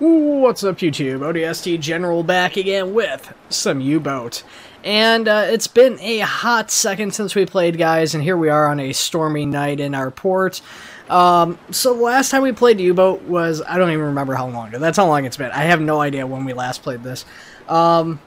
What's up YouTube? ODST General back again with some U-Boat. And uh, it's been a hot second since we played, guys, and here we are on a stormy night in our port. Um, so the last time we played U-Boat was, I don't even remember how long ago. That's how long it's been. I have no idea when we last played this. Um,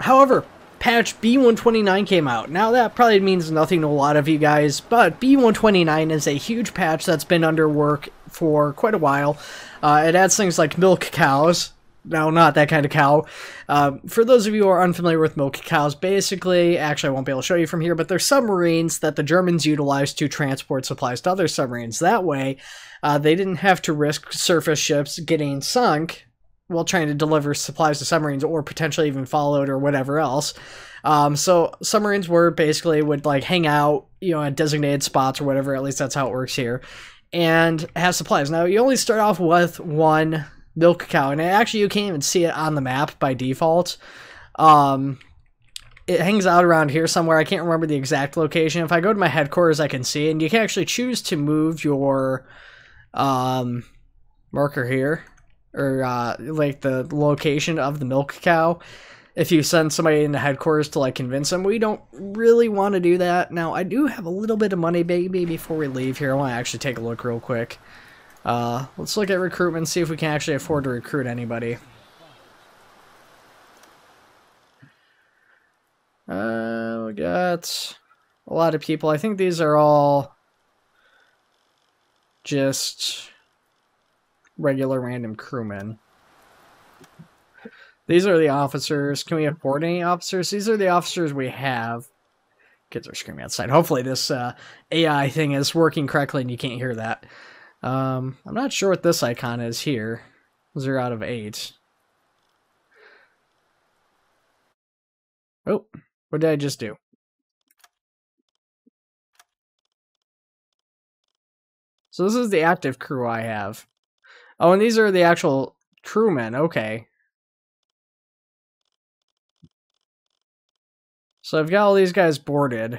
however, patch B129 came out. Now that probably means nothing to a lot of you guys, but B129 is a huge patch that's been under work for quite a while. Uh, it adds things like milk cows. No, not that kind of cow. Uh, for those of you who are unfamiliar with milk cows, basically, actually I won't be able to show you from here, but they're submarines that the Germans utilized to transport supplies to other submarines. That way, uh, they didn't have to risk surface ships getting sunk while trying to deliver supplies to submarines or potentially even followed or whatever else. Um, so submarines were basically would like hang out, you know, at designated spots or whatever. At least that's how it works here and have supplies. Now, you only start off with one milk cow, and actually you can't even see it on the map by default. Um, it hangs out around here somewhere. I can't remember the exact location. If I go to my headquarters, I can see it, and you can actually choose to move your um, marker here, or uh, like the location of the milk cow if you send somebody into headquarters to like convince them we don't really want to do that. Now i do have a little bit of money baby before we leave here. I want to actually take a look real quick. Uh, let's look at recruitment see if we can actually afford to recruit anybody. Uh, we got a lot of people. I think these are all just regular random crewmen these are the officers. Can we afford any officers? These are the officers we have. Kids are screaming outside. Hopefully this uh, AI thing is working correctly and you can't hear that. Um, I'm not sure what this icon is here. Zero out of eight. Oh, what did I just do? So this is the active crew I have. Oh, and these are the actual crewmen. Okay. So I've got all these guys boarded.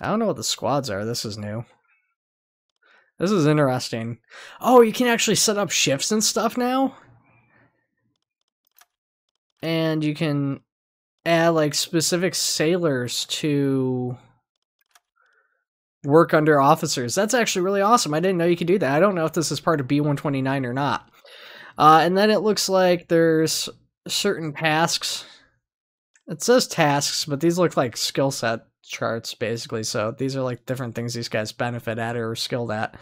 I don't know what the squads are. This is new. This is interesting. Oh, you can actually set up shifts and stuff now? And you can add like specific sailors to work under officers. That's actually really awesome. I didn't know you could do that. I don't know if this is part of B129 or not. Uh, and then it looks like there's certain tasks. It says tasks, but these look like skill set charts basically. So these are like different things these guys benefit at or skilled at.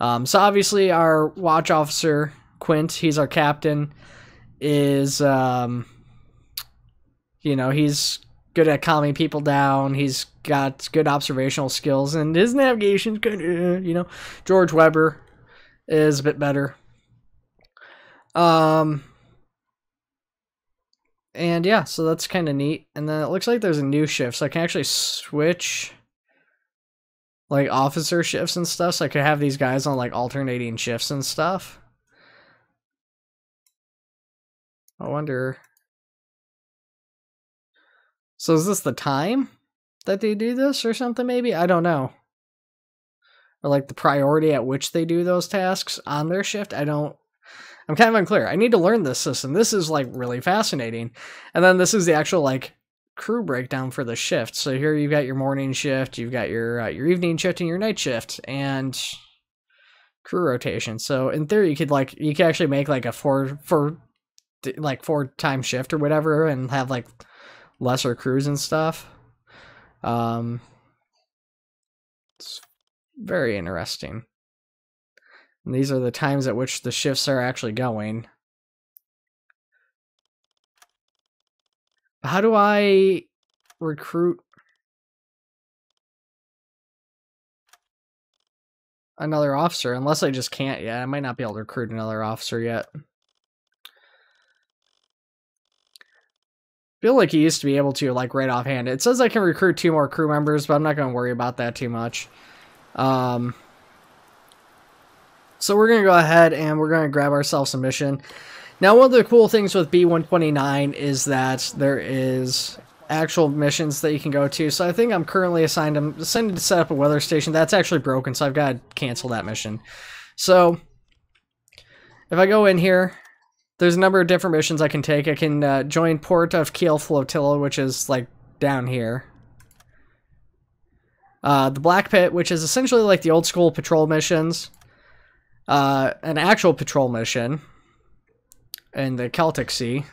Um, so obviously our watch officer Quint, he's our captain, is um, you know he's good at calming people down. He's got good observational skills, and his navigation's of you know. George Weber is a bit better. Um, and yeah, so that's kind of neat. And then it looks like there's a new shift, so I can actually switch like officer shifts and stuff. So I could have these guys on like alternating shifts and stuff. I wonder. So is this the time that they do this or something maybe? I don't know. Or like the priority at which they do those tasks on their shift. I don't I'm kind of unclear. I need to learn this system. This is like really fascinating. And then this is the actual like crew breakdown for the shift. So here you've got your morning shift, you've got your uh, your evening shift and your night shift and crew rotation. So in theory you could like you could actually make like a four four like four time shift or whatever and have like lesser crews and stuff. Um it's very interesting. And these are the times at which the shifts are actually going. How do I recruit another officer? Unless I just can't yet. I might not be able to recruit another officer yet. feel like he used to be able to, like, right offhand. It says I can recruit two more crew members, but I'm not going to worry about that too much. Um... So we're going to go ahead and we're going to grab ourselves a mission. Now, one of the cool things with B129 is that there is actual missions that you can go to. So I think I'm currently assigned, I'm assigned to set up a weather station. That's actually broken, so I've got to cancel that mission. So if I go in here, there's a number of different missions I can take. I can uh, join Port of Kiel Flotilla, which is like down here. Uh, the Black Pit, which is essentially like the old school patrol missions. Uh, an actual patrol mission in the Celtic Sea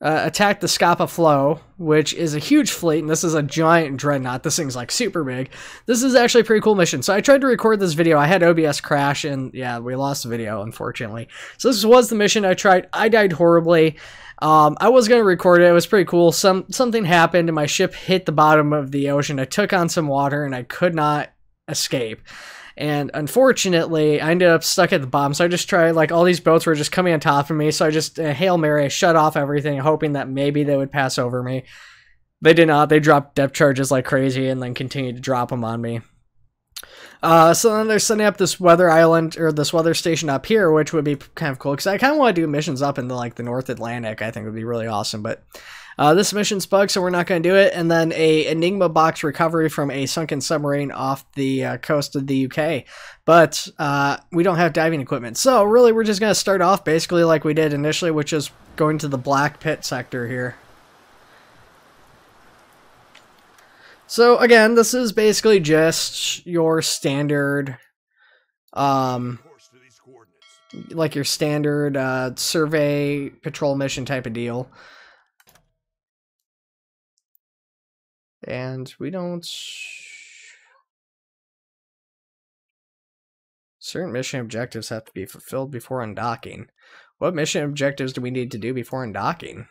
uh, attack the Scapa Flow, which is a huge fleet, and this is a giant dreadnought. This thing's like super big. This is actually a pretty cool mission. So I tried to record this video. I had OBS crash, and yeah, we lost the video, unfortunately. So this was the mission I tried. I died horribly. Um, I was gonna record it. It was pretty cool. Some something happened, and my ship hit the bottom of the ocean. I took on some water, and I could not escape. And unfortunately, I ended up stuck at the bottom. So I just tried, like, all these boats were just coming on top of me. So I just, uh, Hail Mary, I shut off everything, hoping that maybe they would pass over me. They did not. They dropped depth charges like crazy and then continued to drop them on me. Uh, so then they're setting up this weather island or this weather station up here, which would be kind of cool because I kind of want to do missions up in the like the North Atlantic. I think would be really awesome, but uh, this mission's bugged, so we're not going to do it. And then a Enigma box recovery from a sunken submarine off the uh, coast of the UK. But uh, we don't have diving equipment. So really, we're just going to start off basically like we did initially, which is going to the Black Pit sector here. So again, this is basically just your standard, um, like your standard uh, survey patrol mission type of deal. And we don't... Certain mission objectives have to be fulfilled before undocking. What mission objectives do we need to do before undocking?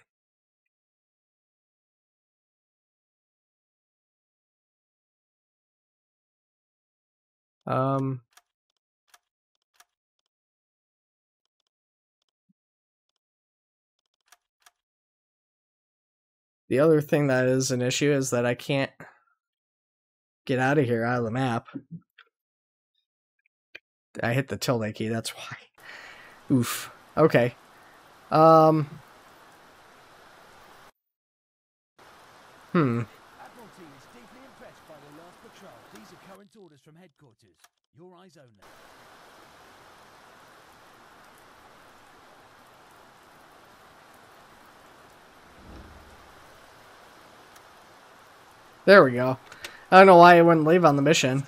Um... The other thing that is an issue is that I can't get out of here out of the map. I hit the tilde key, that's why. Oof. Okay. Um. Hmm. Admiralty is deeply impressed by the last patrol. These are current orders from headquarters. Your eyes only. There we go. I don't know why I wouldn't leave on the mission.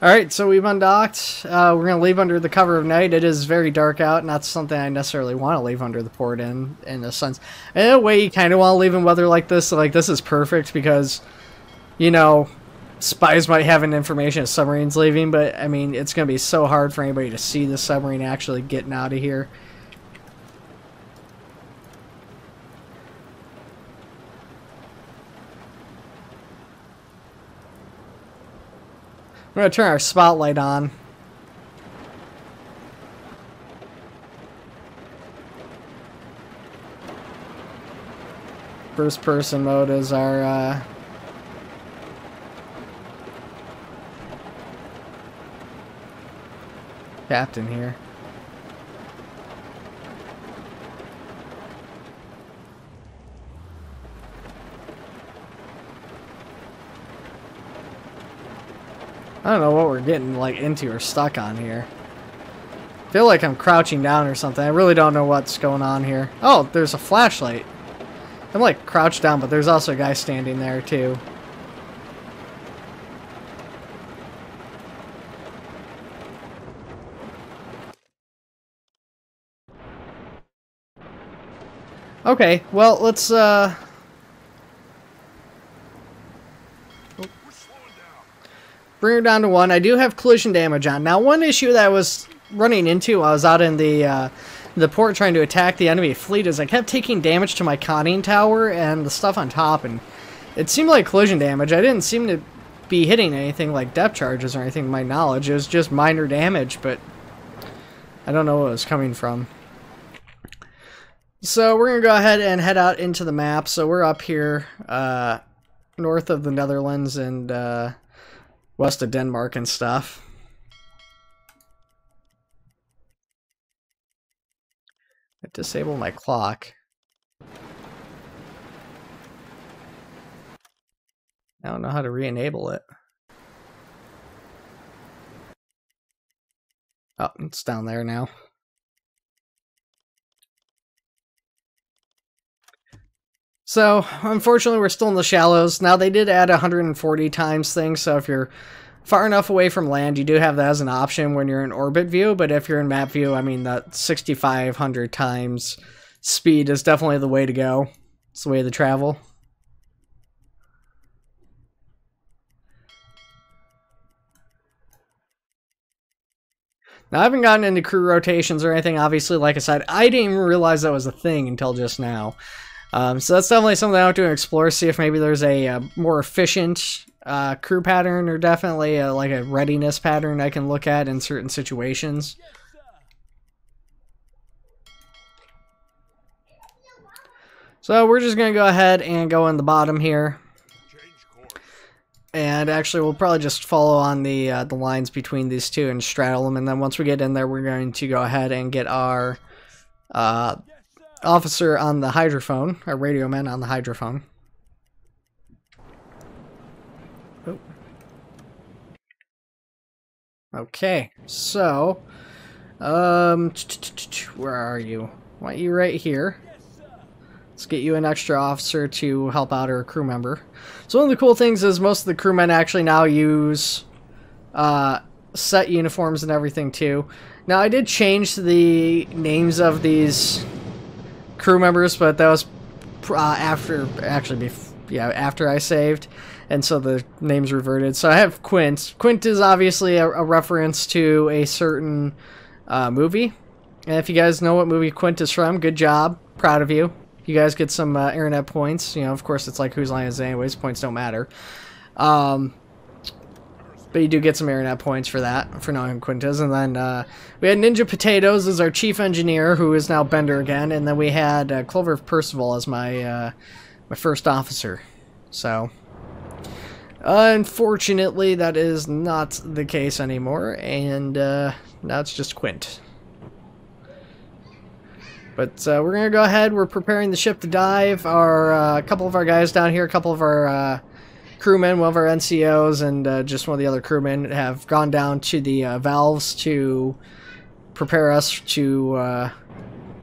Alright, so we've undocked. Uh, we're going to leave under the cover of night. It is very dark out, not something I necessarily want to leave under the port in, in a sense. In a way, you kind of want to leave in weather like this. Like, this is perfect because, you know, spies might have an information of submarine's leaving, but, I mean, it's going to be so hard for anybody to see the submarine actually getting out of here. We're to turn our spotlight on. First person mode is our uh, captain here. I don't know what we're getting like into or stuck on here. Feel like I'm crouching down or something. I really don't know what's going on here. Oh, there's a flashlight. I'm like crouched down, but there's also a guy standing there too. Okay, well, let's, uh... Bring her down to one. I do have collision damage on. Now, one issue that I was running into while I was out in the uh, the port trying to attack the enemy fleet is I kept taking damage to my conning tower and the stuff on top, and it seemed like collision damage. I didn't seem to be hitting anything like depth charges or anything to my knowledge. It was just minor damage, but I don't know where it was coming from. So we're going to go ahead and head out into the map. So we're up here uh, north of the Netherlands and... Uh, west of Denmark and stuff. I disable my clock. I don't know how to re-enable it. Oh, it's down there now. So, unfortunately, we're still in the shallows. Now, they did add 140 times thing, so if you're far enough away from land, you do have that as an option when you're in orbit view, but if you're in map view, I mean, that 6,500 times speed is definitely the way to go. It's the way to travel. Now, I haven't gotten into crew rotations or anything, obviously, like I said, I didn't even realize that was a thing until just now. Um, so that's definitely something I want to explore, see if maybe there's a, a uh, more efficient uh, crew pattern or definitely a, like a readiness pattern I can look at in certain situations. So we're just going to go ahead and go in the bottom here. And actually, we'll probably just follow on the uh, the lines between these two and straddle them. And then once we get in there, we're going to go ahead and get our uh, officer on the hydrophone, our radio man on the hydrophone. Oh. Okay, so, um, where are you? Want you right here. Let's get you an extra officer to help out our crew member. So one of the cool things is most of the crewmen actually now use uh, set uniforms and everything too. Now I did change the names of these crew members, but that was uh, after actually, before yeah, after I saved, and so the names reverted. So I have Quint. Quint is obviously a, a reference to a certain uh, movie, and if you guys know what movie Quint is from, good job, proud of you. You guys get some uh, internet points. You know, of course, it's like whose line is it anyways. Points don't matter. Um, but you do get some internet points for that, for knowing Quintus. And then uh, we had Ninja Potatoes as our chief engineer, who is now Bender again. And then we had uh, Clover of Percival as my uh, my first officer. So, unfortunately, that is not the case anymore. And uh, now it's just Quint. But uh, we're going to go ahead. We're preparing the ship to dive. Our uh, a couple of our guys down here, a couple of our uh, crewmen, one of our NCOs, and uh, just one of the other crewmen have gone down to the uh, valves to prepare us to uh,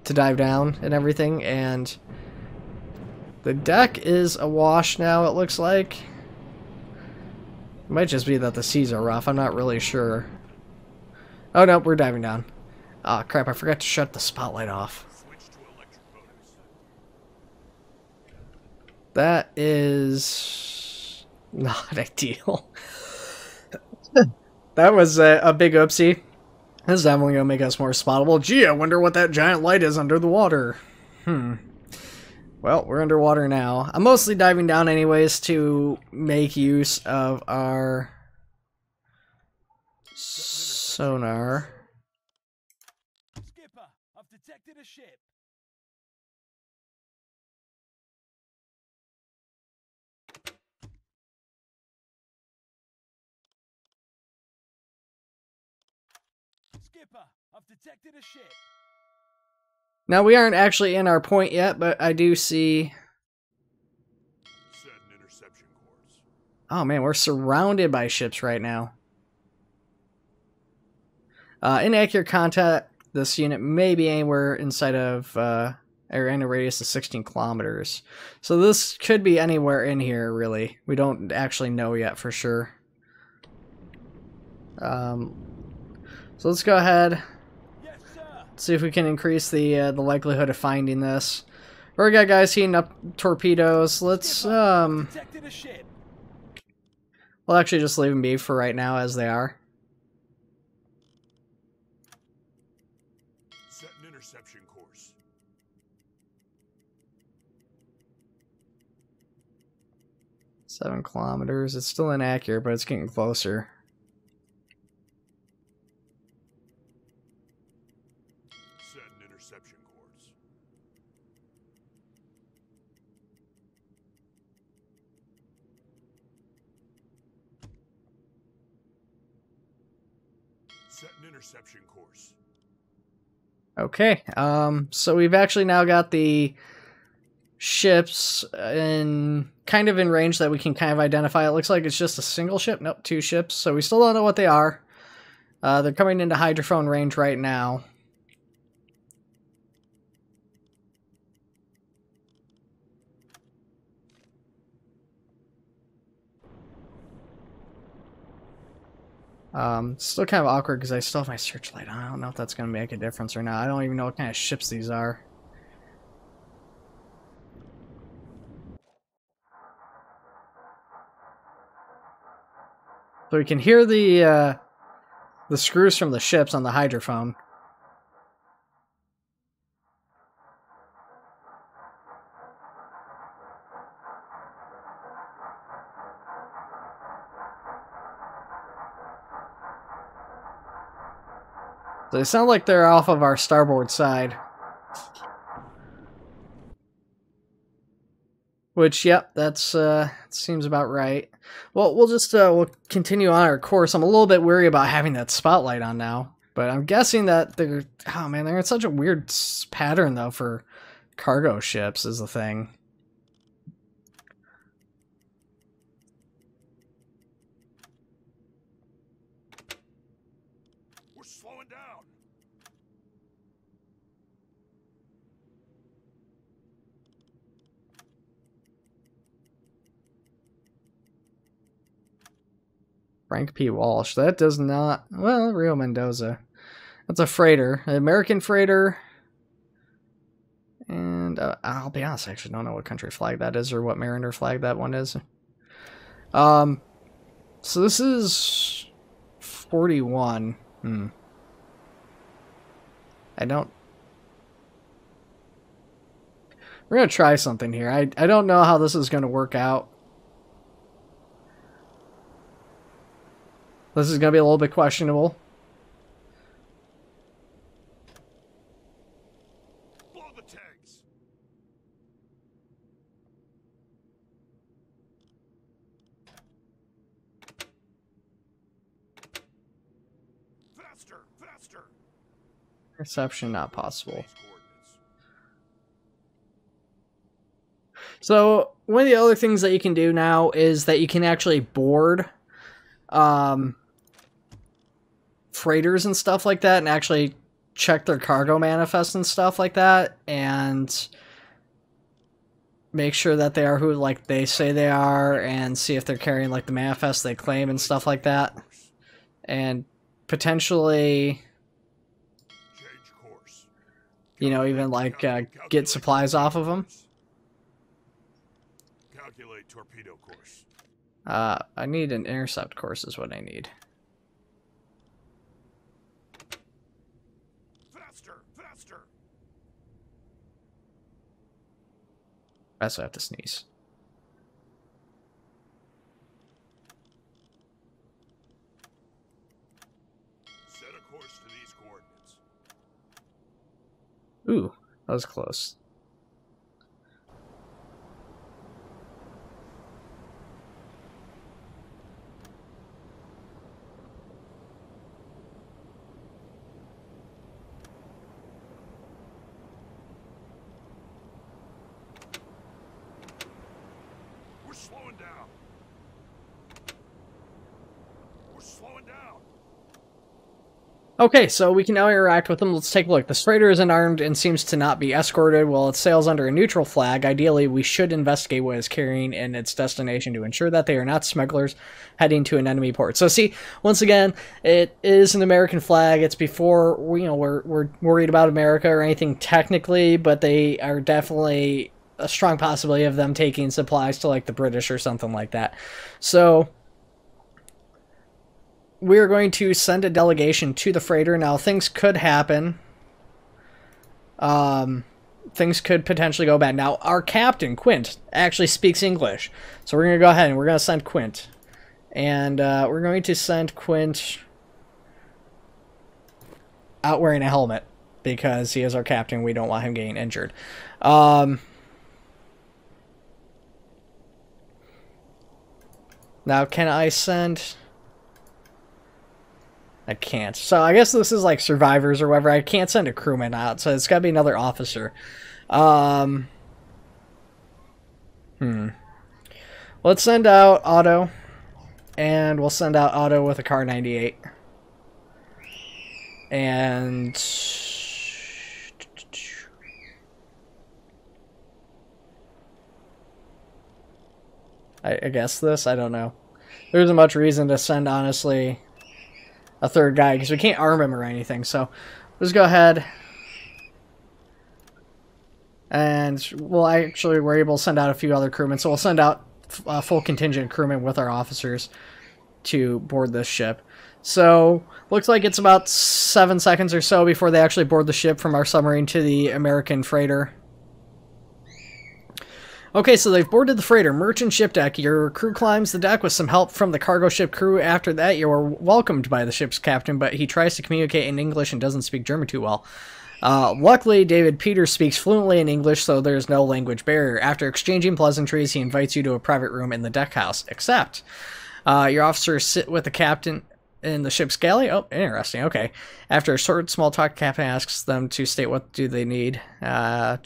to dive down and everything. And the deck is awash now. It looks like. It might just be that the seas are rough. I'm not really sure. Oh no, we're diving down. Ah, oh, crap! I forgot to shut the spotlight off. That is not ideal. that was a, a big oopsie. This is definitely to make us more spottable. Gee, I wonder what that giant light is under the water. Hmm. Well, we're underwater now. I'm mostly diving down anyways to make use of our sonar. Skipper, I've detected a ship. Skipper, I've detected a ship. Now we aren't actually in our point yet, but I do see. Oh man, we're surrounded by ships right now. Uh, inaccurate contact. This unit may be anywhere inside of, uh, or in a radius of 16 kilometers. So this could be anywhere in here, really. We don't actually know yet for sure. Um, so let's go ahead. See if we can increase the uh, the likelihood of finding this. We got guys heating up torpedoes. Let's um. We'll actually just leave them be for right now as they are. Set an interception course. Seven kilometers. It's still inaccurate, but it's getting closer. interception course. Okay, um, so we've actually now got the ships in kind of in range that we can kind of identify. It looks like it's just a single ship. Nope, two ships. So we still don't know what they are. Uh, they're coming into hydrophone range right now. Um, still kind of awkward because I still have my searchlight on. I don't know if that's going to make a difference or not. I don't even know what kind of ships these are. So we can hear the uh, the screws from the ships on the hydrophone. They sound like they're off of our starboard side. Which, yep, that's uh, seems about right. Well, we'll just uh, we'll continue on our course. I'm a little bit worried about having that spotlight on now, but I'm guessing that they're oh man, they're in such a weird pattern though for cargo ships is the thing. Frank P. Walsh. That does not. Well, Rio Mendoza. That's a freighter. An American freighter. And uh, I'll be honest, I actually don't know what country flag that is or what Mariner flag that one is. Um, so this is 41. Hmm. I don't. We're to try something here. I, I don't know how this is going to work out. This is going to be a little bit questionable. Blow the tanks. Faster, faster. Reception not possible. So one of the other things that you can do now is that you can actually board um, freighters and stuff like that and actually check their cargo manifest and stuff like that and make sure that they are who like they say they are and see if they're carrying like the manifest they claim and stuff like that. And potentially you know even like uh, get supplies off of them calculate torpedo course. Uh i need an intercept course is what i need I also have to sneeze. Set a course to these coordinates. Ooh, that was close. Okay, so we can now interact with them. Let's take a look. The freighter isn't armed and seems to not be escorted while it sails under a neutral flag. Ideally, we should investigate what it's carrying and its destination to ensure that they are not smugglers heading to an enemy port. So see, once again, it is an American flag. It's before, you know, we're, we're worried about America or anything technically, but they are definitely a strong possibility of them taking supplies to like the British or something like that. So we're going to send a delegation to the freighter. Now, things could happen. Um, things could potentially go bad. Now, our captain, Quint, actually speaks English. So we're going to go ahead and we're going to send Quint. And uh, we're going to send Quint out wearing a helmet because he is our captain. We don't want him getting injured. Um, now, can I send... I can't. So I guess this is like survivors or whatever. I can't send a crewman out, so it's got to be another officer. Um, hmm. Let's send out Otto, and we'll send out Otto with a Kar 98. And I, I guess this. I don't know. There isn't much reason to send honestly a third guy because we can't arm him or anything. So let's go ahead and we'll actually we're able to send out a few other crewmen. So we'll send out a full contingent crewmen with our officers to board this ship. So looks like it's about seven seconds or so before they actually board the ship from our submarine to the American freighter. Okay, so they've boarded the freighter, merchant ship deck. Your crew climbs the deck with some help from the cargo ship crew. After that, you are welcomed by the ship's captain, but he tries to communicate in English and doesn't speak German too well. Uh, luckily, David Peters speaks fluently in English, so there's no language barrier. After exchanging pleasantries, he invites you to a private room in the deckhouse. Except, uh, your officers sit with the captain in the ship's galley. Oh, interesting. Okay. After a short small talk, captain asks them to state what do they need. Uh,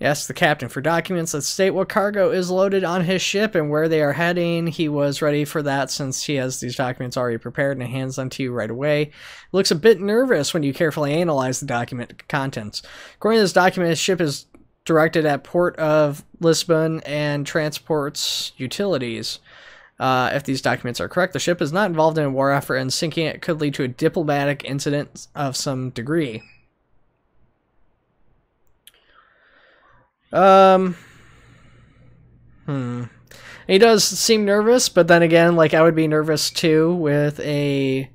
Yes, the captain for documents that state what cargo is loaded on his ship and where they are heading. He was ready for that since he has these documents already prepared and hands them to you right away. Looks a bit nervous when you carefully analyze the document contents. According to this document, his ship is directed at Port of Lisbon and transports utilities. Uh, if these documents are correct, the ship is not involved in a war effort, and sinking it could lead to a diplomatic incident of some degree. Um. Hmm. He does seem nervous, but then again, like I would be nervous too with a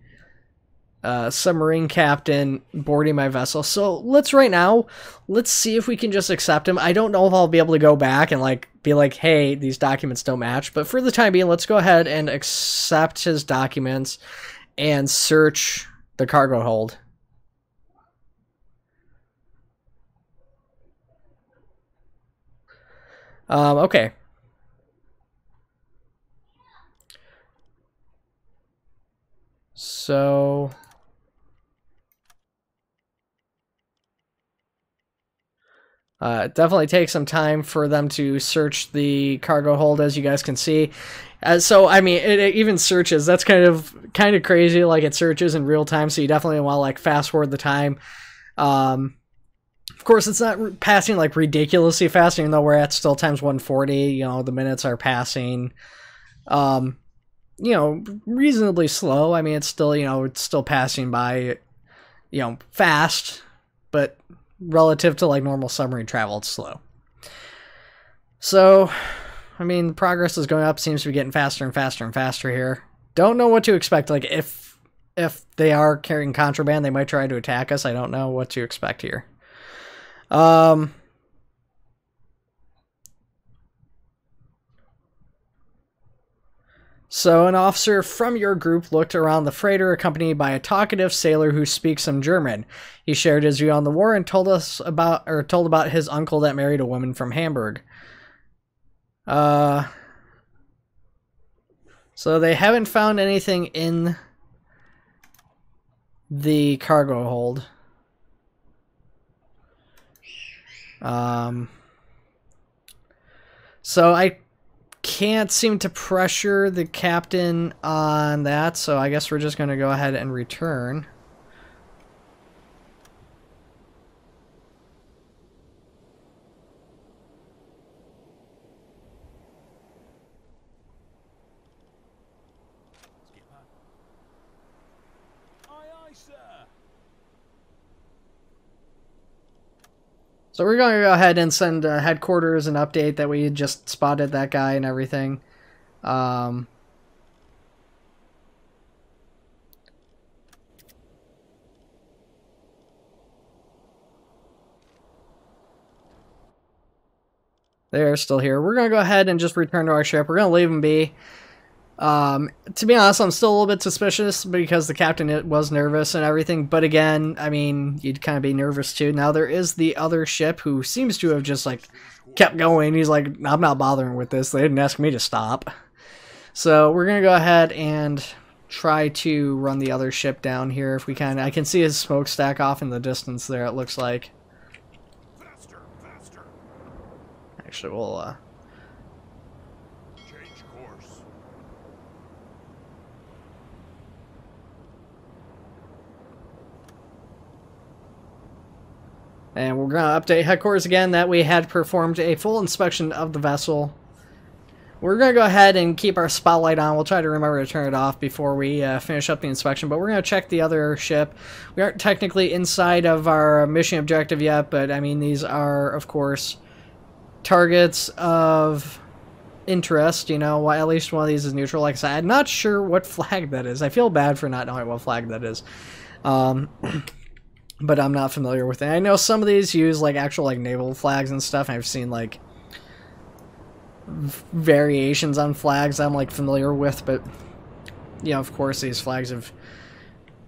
uh, submarine captain boarding my vessel. So let's right now, let's see if we can just accept him. I don't know if I'll be able to go back and like be like, hey, these documents don't match. But for the time being, let's go ahead and accept his documents and search the cargo hold. Um, okay. So... Uh, definitely takes some time for them to search the cargo hold, as you guys can see. Uh, so, I mean, it, it, even searches. That's kind of kind of crazy. Like it searches in real time, so you definitely want to like fast forward the time. Um, of course, it's not passing like ridiculously fast, even though we're at still times 140. You know, the minutes are passing, um, you know, reasonably slow. I mean, it's still, you know, it's still passing by, you know, fast, but relative to like normal submarine travel, it's slow. So, I mean, progress is going up. Seems to be getting faster and faster and faster here. Don't know what to expect. Like if if they are carrying contraband, they might try to attack us. I don't know what to expect here. Um, so, an officer from your group looked around the freighter, accompanied by a talkative sailor who speaks some German. He shared his view on the war and told us about, or told about his uncle that married a woman from Hamburg. Uh, so they haven't found anything in the cargo hold. Um, so I can't seem to pressure the captain on that, so I guess we're just going to go ahead and return. So we're going to go ahead and send uh, headquarters an update that we just spotted that guy and everything. Um, they're still here. We're going to go ahead and just return to our ship. We're going to leave them be. Um, to be honest, I'm still a little bit suspicious because the captain was nervous and everything. But again, I mean, you'd kind of be nervous too. Now there is the other ship who seems to have just like kept going. He's like, I'm not bothering with this. They didn't ask me to stop. So we're gonna go ahead and try to run the other ship down here if we can. I can see his smokestack off in the distance there. It looks like. Actually, we'll uh, Change course. And we're going to update headquarters again that we had performed a full inspection of the vessel. We're going to go ahead and keep our spotlight on. We'll try to remember to turn it off before we uh, finish up the inspection, but we're going to check the other ship. We aren't technically inside of our mission objective yet, but I mean, these are, of course, targets of interest. You know, at least one of these is neutral. Like I said, I'm not sure what flag that is. I feel bad for not knowing what flag that is. Um, but I'm not familiar with it. I know some of these use like actual like naval flags and stuff. I've seen like variations on flags I'm like familiar with, but you know, of course, these flags have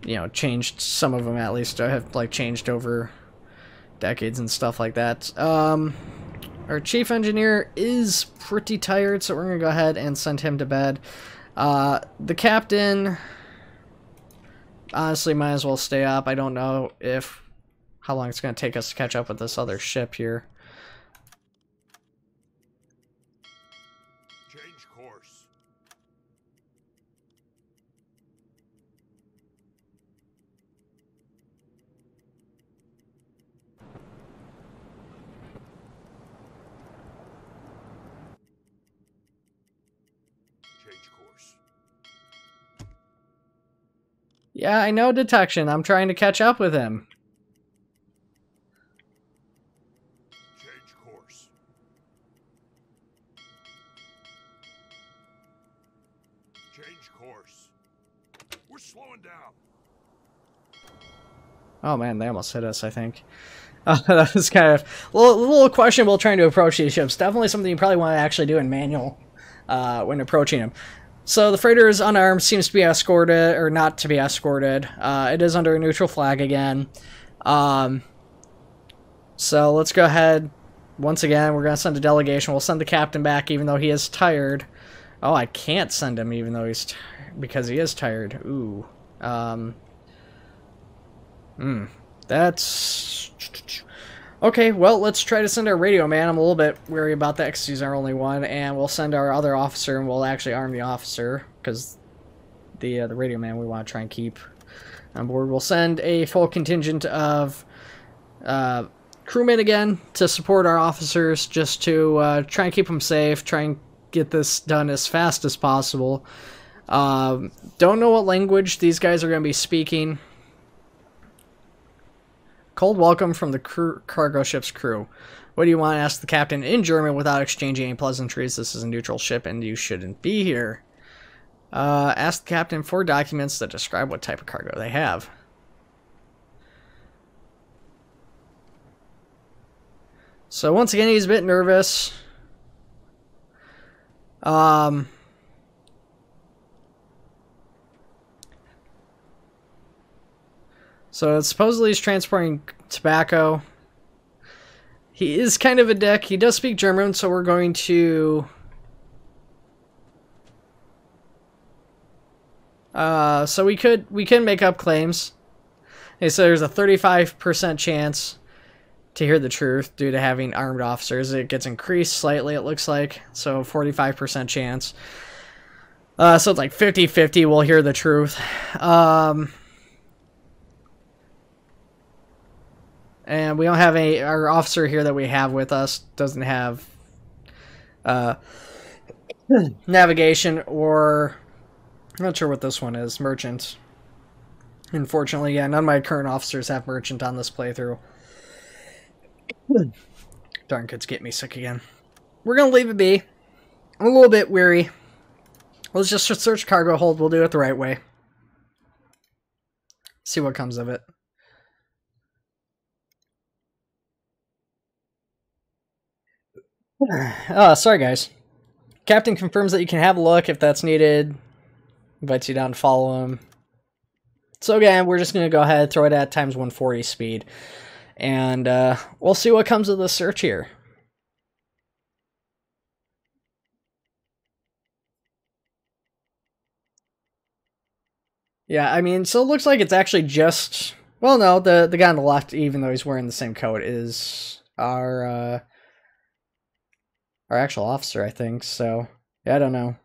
you know changed. Some of them at least have like changed over decades and stuff like that. Um, our chief engineer is pretty tired, so we're gonna go ahead and send him to bed. Uh, the captain honestly might as well stay up. I don't know if how long it's going to take us to catch up with this other ship here. Change course. Change course. Yeah, I know detection. I'm trying to catch up with him. Change course. Change course. We're slowing down. Oh man, they almost hit us, I think. Uh, that was kind of a little, little questionable trying to approach these ships. Definitely something you probably want to actually do in manual uh, when approaching them. So the freighter is unarmed, seems to be escorted, or not to be escorted. Uh, it is under a neutral flag again. Um, so let's go ahead. Once again, we're going to send a delegation. We'll send the captain back even though he is tired. Oh, I can't send him even though he's... because he is tired. Ooh. Um... Hmm. That's... Okay, well, let's try to send our radio man. I'm a little bit wary about that because he's our only one. And we'll send our other officer, and we'll actually arm the officer because the uh, the radio man we want to try and keep on board. We'll send a full contingent of uh, crewmen again to support our officers, just to uh, try and keep them safe, try and get this done as fast as possible. Um, don't know what language these guys are going to be speaking. Cold welcome from the crew, cargo ship's crew. What do you want? Ask the captain in German without exchanging any pleasantries. This is a neutral ship and you shouldn't be here. Uh, ask the captain for documents that describe what type of cargo they have. So once again, he's a bit nervous. Um, So supposedly he's transporting tobacco. He is kind of a dick. He does speak German, so we're going to... Uh, so we could we can make up claims. They said there's a 35% chance to hear the truth due to having armed officers. It gets increased slightly, it looks like. So 45% chance. Uh, so it's like 50-50 we'll hear the truth. Um... and we don't have a our officer here that we have with us doesn't have uh, navigation or I'm not sure what this one is merchant unfortunately yeah none of my current officers have merchant on this playthrough. Darn kids get me sick again. We're gonna leave it be. I'm a little bit weary. Let's just search cargo hold. We'll do it the right way. See what comes of it oh, sorry guys. Captain confirms that you can have a look if that's needed. Invites you down to follow him. So again, we're just going to go ahead, throw it at times 140 speed. And uh, we'll see what comes of the search here. Yeah, I mean, so it looks like it's actually just... Well, no, the, the guy on the left, even though he's wearing the same coat, is our... Uh, our actual officer, I think. So, yeah, I don't know.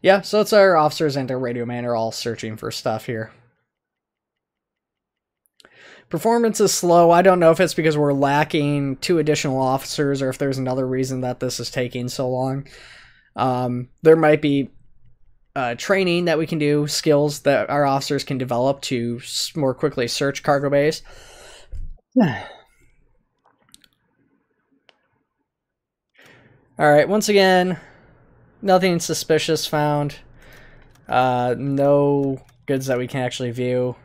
Yeah, so it's our officers and our radio man are all searching for stuff here. Performance is slow. I don't know if it's because we're lacking two additional officers or if there's another reason that this is taking so long. Um, there might be uh, training that we can do, skills that our officers can develop to more quickly search cargo bays. All right, once again, nothing suspicious found. Uh, no goods that we can actually view.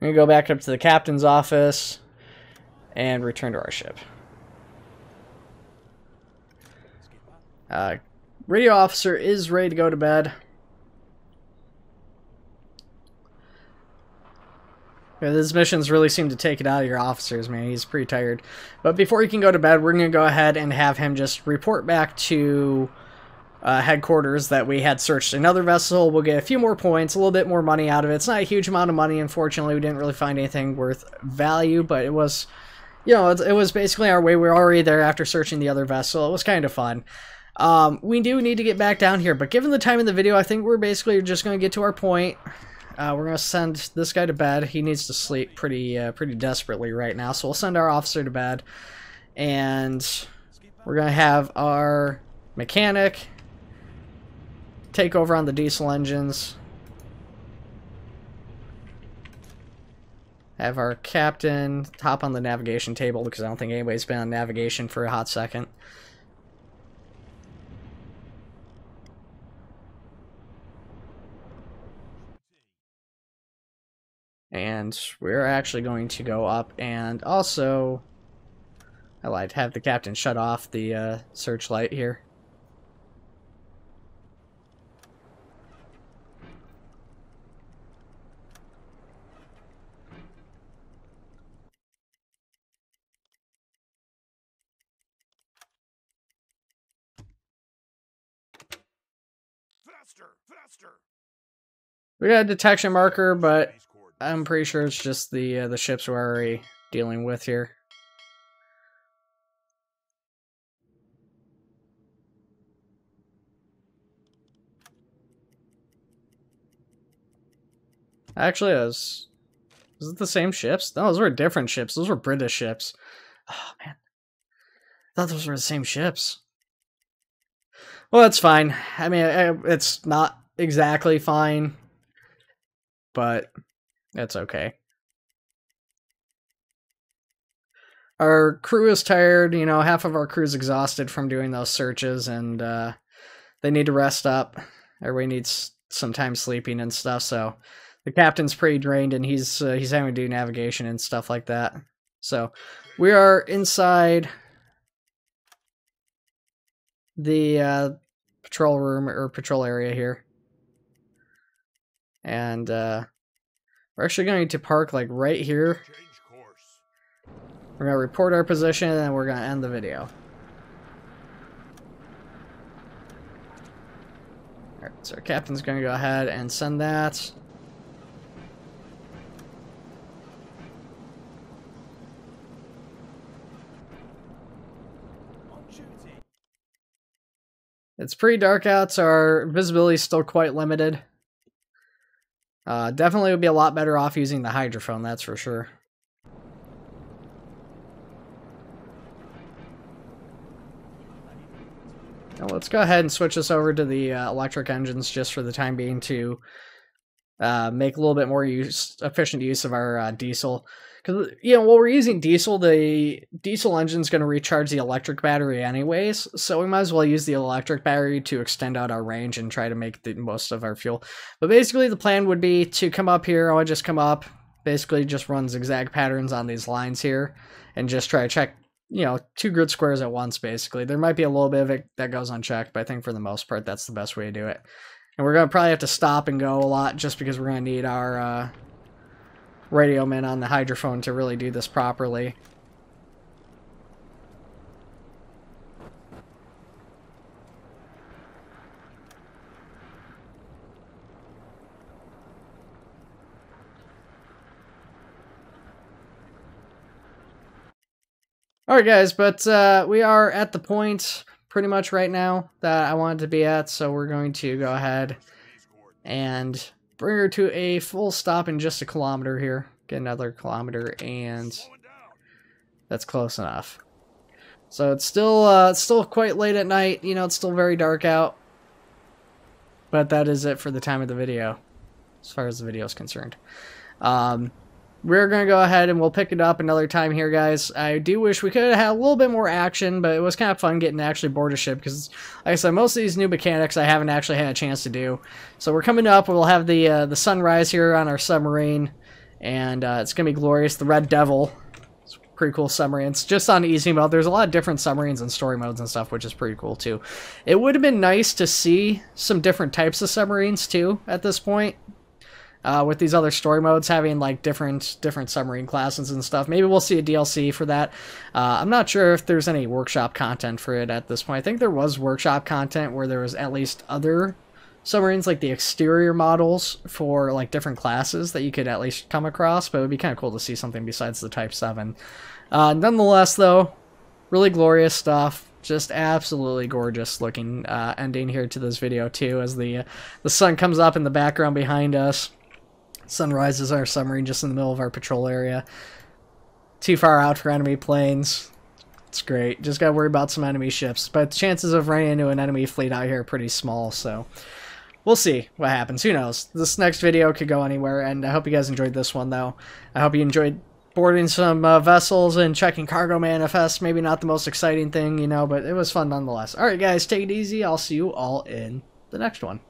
I'm gonna go back up to the captain's office and return to our ship. Uh, radio officer is ready to go to bed. Yeah, these missions really seem to take it out of your officers, man. He's pretty tired. But before he can go to bed, we're going to go ahead and have him just report back to uh, headquarters that we had searched another vessel. We'll get a few more points, a little bit more money out of it. It's not a huge amount of money, unfortunately. We didn't really find anything worth value, but it was, you know, it, it was basically our way. We were already there after searching the other vessel. It was kind of fun. Um, we do need to get back down here, but given the time in the video, I think we're basically just going to get to our point. Uh, we're going to send this guy to bed. He needs to sleep pretty uh, pretty desperately right now, so we'll send our officer to bed. And we're going to have our mechanic take over on the diesel engines. Have our captain hop on the navigation table because I don't think anybody's been on navigation for a hot second. And we're actually going to go up and also I lied, have the captain shut off the uh, searchlight here. Faster! Faster! We got a detection marker, but. I'm pretty sure it's just the uh, the ships we're already dealing with here. Actually, those was it the same ships? No, those were different ships. Those were British ships. Oh man, I thought those were the same ships. Well, that's fine. I mean, it's not exactly fine, but that's okay. Our crew is tired, you know, half of our crew's exhausted from doing those searches and uh they need to rest up. Everybody needs some time sleeping and stuff, so the captain's pretty drained and he's uh, he's having to do navigation and stuff like that. So, we are inside the uh patrol room or patrol area here. And uh we're actually going to park like right here. We're going to report our position and then we're going to end the video. Alright, so our captain's going to go ahead and send that. It's pretty dark out, so our visibility is still quite limited. Uh, definitely would be a lot better off using the hydrophone, that's for sure. Now let's go ahead and switch this over to the uh, electric engines just for the time being to uh, make a little bit more use efficient use of our uh, diesel. Because you know, while we're using diesel, the diesel engine's going to recharge the electric battery anyways, so we might as well use the electric battery to extend out our range and try to make the most of our fuel. But basically, the plan would be to come up here. I would just come up, basically just run zigzag patterns on these lines here, and just try to check, you know, two grid squares at once. Basically, there might be a little bit of it that goes unchecked, but I think for the most part, that's the best way to do it. And we're gonna probably have to stop and go a lot just because we're gonna need our uh, radio man on the hydrophone to really do this properly. Alright guys, but uh, we are at the point pretty much right now that I wanted to be at, so we're going to go ahead and bring her to a full stop in just a kilometer here. Get another kilometer, and that's close enough. So it's still uh, it's still quite late at night. You know, it's still very dark out. But that is it for the time of the video, as far as the video is concerned. Um, we're gonna go ahead and we'll pick it up another time here, guys. I do wish we could have had a little bit more action, but it was kind of fun getting to actually board a ship because, like I said, most of these new mechanics I haven't actually had a chance to do. So we're coming up. We'll have the uh, the sunrise here on our submarine, and uh, it's gonna be glorious. The Red Devil It's pretty cool submarine. It's just on easy mode. There's a lot of different submarines and story modes and stuff, which is pretty cool too. It would have been nice to see some different types of submarines too at this point. Uh, with these other story modes having like different different submarine classes and stuff. Maybe we'll see a DLC for that. Uh, I'm not sure if there's any workshop content for it at this point. I think there was workshop content where there was at least other submarines like the exterior models for like different classes that you could at least come across but it would be kind of cool to see something besides the type 7 uh, nonetheless though really glorious stuff just absolutely gorgeous looking uh, ending here to this video too as the uh, the sun comes up in the background behind us sun rises our submarine just in the middle of our patrol area too far out for enemy planes it's great. Just gotta worry about some enemy ships. But the chances of running into an enemy fleet out here are pretty small, so we'll see what happens. Who knows? This next video could go anywhere, and I hope you guys enjoyed this one, though. I hope you enjoyed boarding some uh, vessels and checking cargo manifests. Maybe not the most exciting thing, you know, but it was fun nonetheless. Alright, guys, take it easy. I'll see you all in the next one.